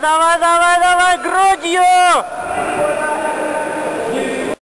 Давай, давай, давай, давай, грудью!